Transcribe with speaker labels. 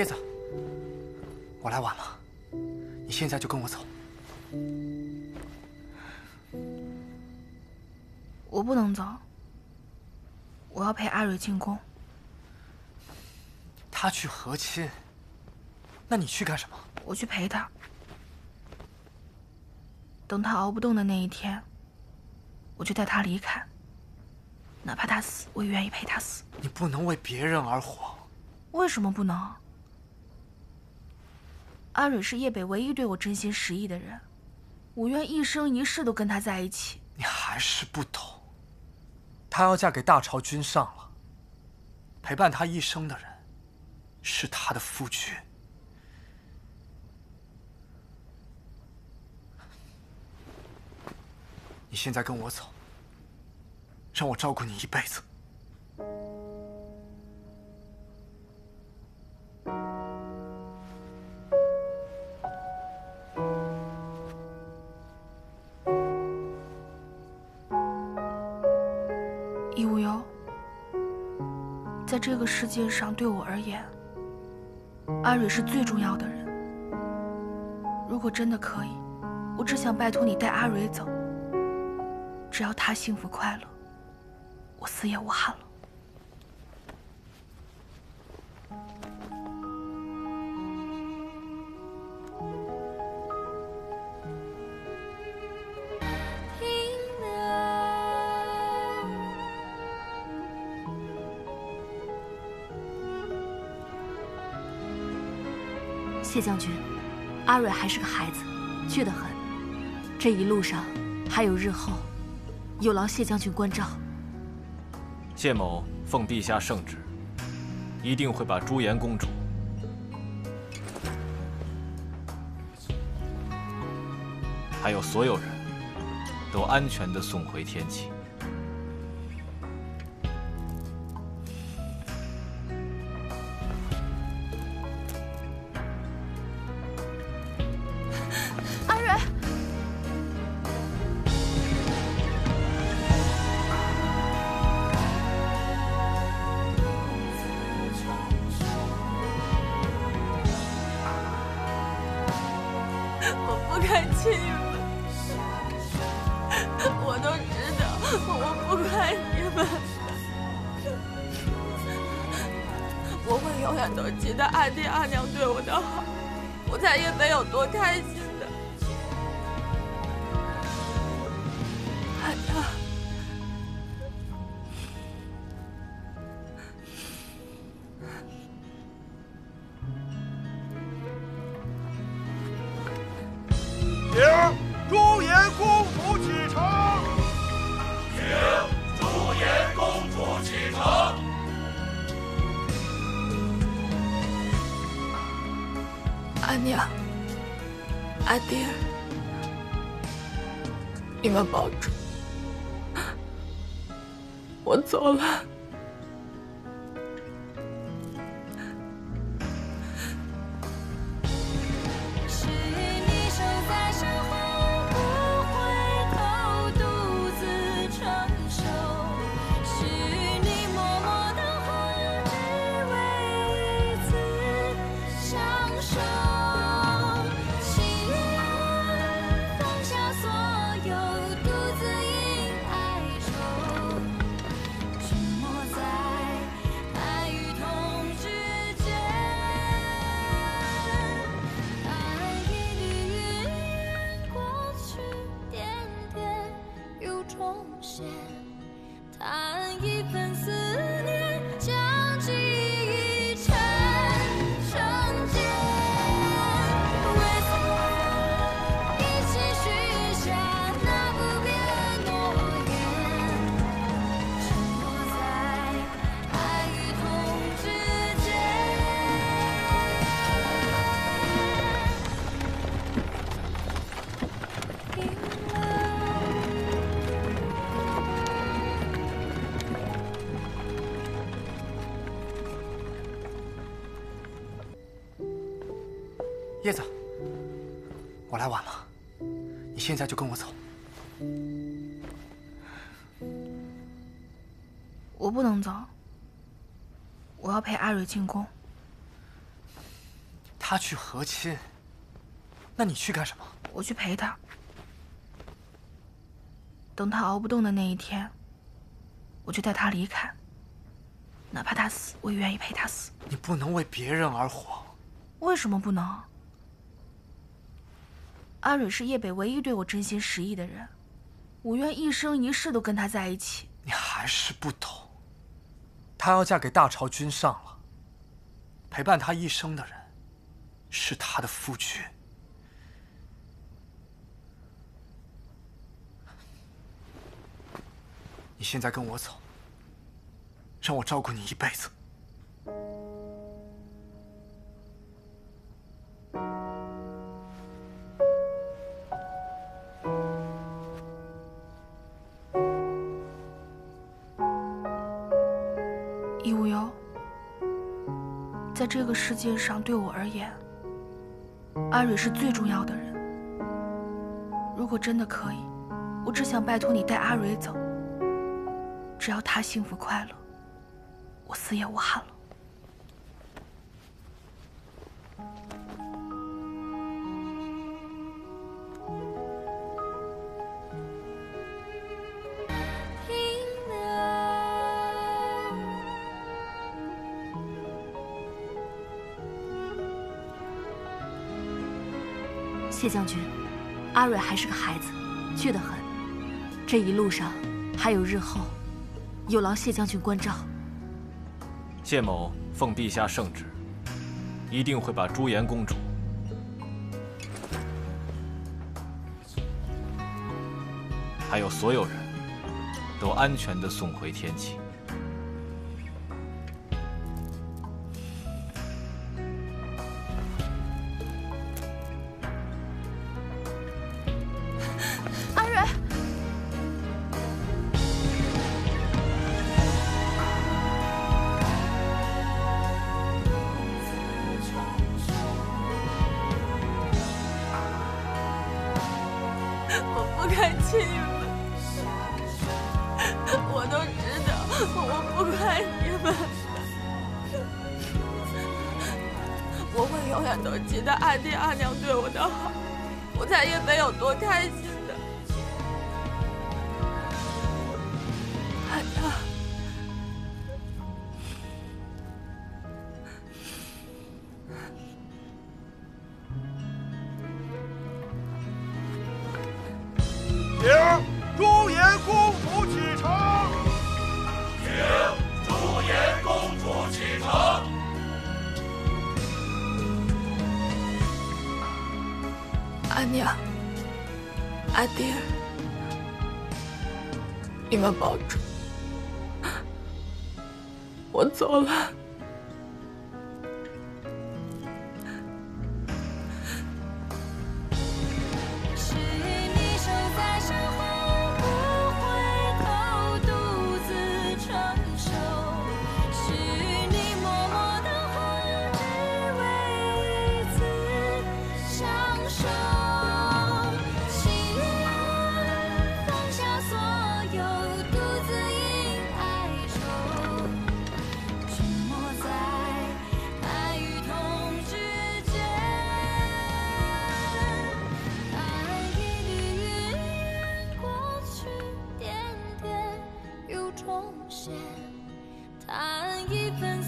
Speaker 1: 叶子，我来晚了，你现在就跟我走。
Speaker 2: 我不能走，我要陪阿蕊进宫。
Speaker 1: 他去和亲，那你去干什么？
Speaker 2: 我去陪他。等他熬不动的那一天，我就带他离开。哪怕他死，我也愿意陪他死。
Speaker 1: 你不能为别人而活。
Speaker 2: 为什么不能？阿蕊是叶北唯一对我真心实意的人，我愿一生一世都跟他在一起。
Speaker 1: 你还是不懂，她要嫁给大朝君上了，陪伴她一生的人，是她的夫君。你现在跟我走，让我照顾你一辈子。
Speaker 2: 易无忧，在这个世界上，对我而言，阿蕊是最重要的人。如果真的可以，我只想拜托你带阿蕊走。只要她幸福快乐，我死也无憾了。
Speaker 3: 谢将军，阿蕊还是个孩子，倔得很。这一路上还有日后，有劳谢将军关照。
Speaker 4: 谢某奉陛下圣旨，一定会把朱颜公主，还有所有人都安全的送回天
Speaker 5: 启。你们。我会永远都记得阿爹阿娘对我的好，我才也没有多开心阿娘，阿爹，你们保重，我走了。
Speaker 1: 叶子，我来晚了，你现在就跟我走。
Speaker 2: 我不能走，我要陪阿蕊进宫。
Speaker 1: 他去和亲，那你去干什么？
Speaker 2: 我去陪他。等他熬不动的那一天，我就带他离开。哪怕他死，我也愿意陪他死。
Speaker 1: 你不能为别人而活。
Speaker 2: 为什么不能？阿蕊是叶北唯一对我真心实意的人，我愿一生一世都跟他在一起。
Speaker 1: 你还是不懂，她要嫁给大朝君上了，陪伴她一生的人是她的夫君。你现在跟我走，让我照顾你一辈子。
Speaker 2: 易无忧，在这个世界上，对我而言，阿蕊是最重要的人。如果真的可以，我只想拜托你带阿蕊走。只要她幸福快乐，我死也无憾了。
Speaker 3: 谢将军，阿蕊还是个孩子，倔得很。这一路上还有日后，有劳谢将军关照。
Speaker 4: 谢某奉陛下圣旨，一定会把朱颜公主还有所有人都安全的送回天
Speaker 2: 启。
Speaker 5: 我会永远都记得阿爹阿娘对我的好，我再也没有多开心阿娘，阿爹，你们保重，我走了。答案一分